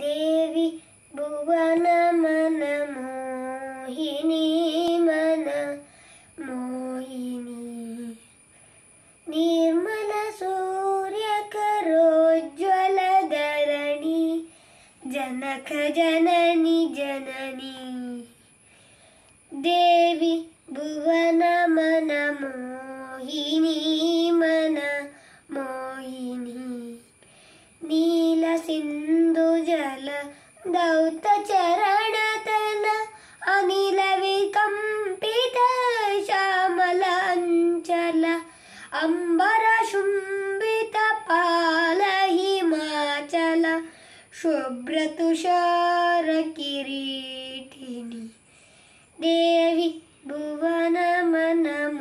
ದೇವಿ ಭುವನ ಮನ ಮೋಹಿನಿ ಮನ ಮೋಹಿನಿ ನಿರ್ಮಲ ಸೂರ್ಯ ಕರೋಜ್ವಲ ಧರಣಿ ಜನಕ ಜನನಿ ಜನನಿ ದೇವಿ ಭುವನ ಮನ ಮೋಹಿನಿ नीलसिन्धुजल दौतचरणतल अनिलविकम्पित श्यामल अञ्चल अम्बरशुम्बित पाल हिमाचल शुभ्रतुषारकिरीटिनि देवि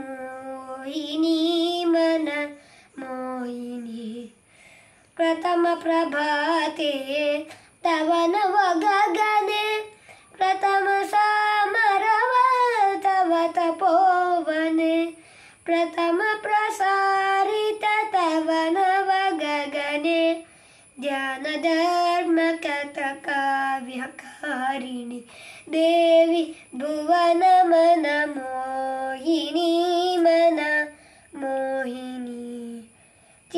भुवनमनमोहिनी प्रथमप्रभाते तव नव गगने प्रथमसामरव तव तपोवने प्रथमप्रसारित तव नव गगने ध्यानधर्मकथकाव्यकारिणि देवि भुवनमनमोहिनी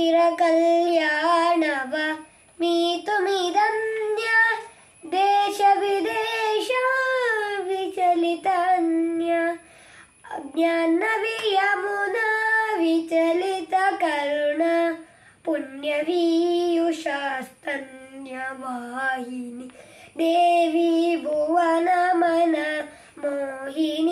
ചിരകല്യാണവ മീതുമിതന്യ ദേശവിദേശ വിചലിതന്യ അജ്ഞാനവിയമുന വിചലിത കരുണ പുണ്യവീയുഷാസ്തന്യവാഹിനി ദേവി ഭുവനമന മോഹിനി